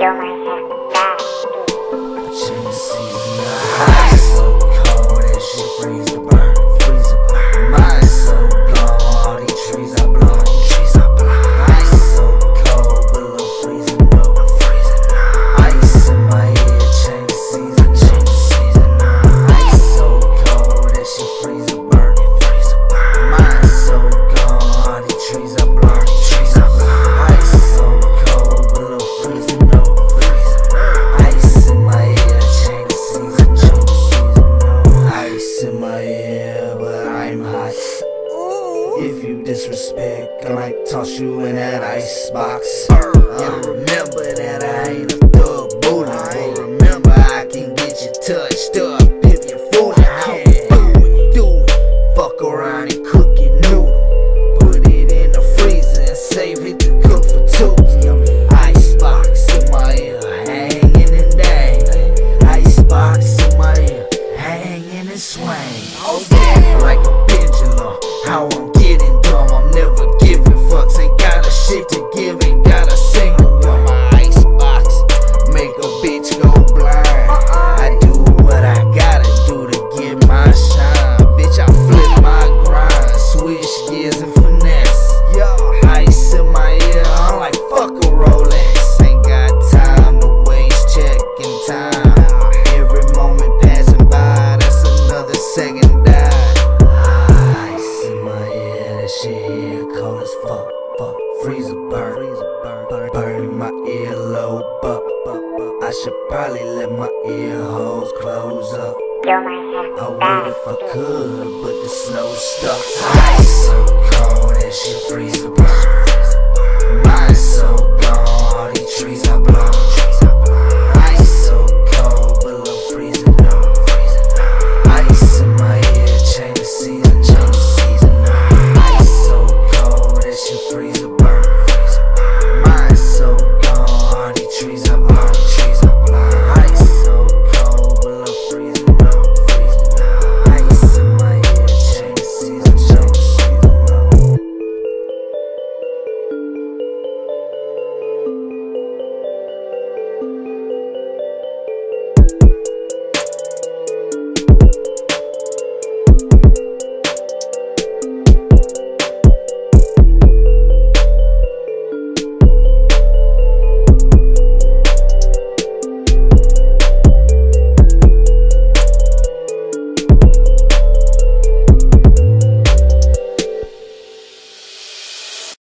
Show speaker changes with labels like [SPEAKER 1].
[SPEAKER 1] you're my hand.
[SPEAKER 2] If you disrespect, I might toss you in that ice box. Uh, remember that I ain't a thug bully. But remember, I can get you touched up if you're fooling. I Do it, do it. Fuck around and cook your noodle. Put it in the freezer and save it to cook for Tuesday. Icebox in my ear, hanging and dangling. Icebox in my ear, hanging and swinging. Okay. Like a pendulum, how I'm bup, burn, freezer burn, burn, burn my earlobe up. I should probably let my ear holes close up. I would if I could, but the snow stuck. Ice.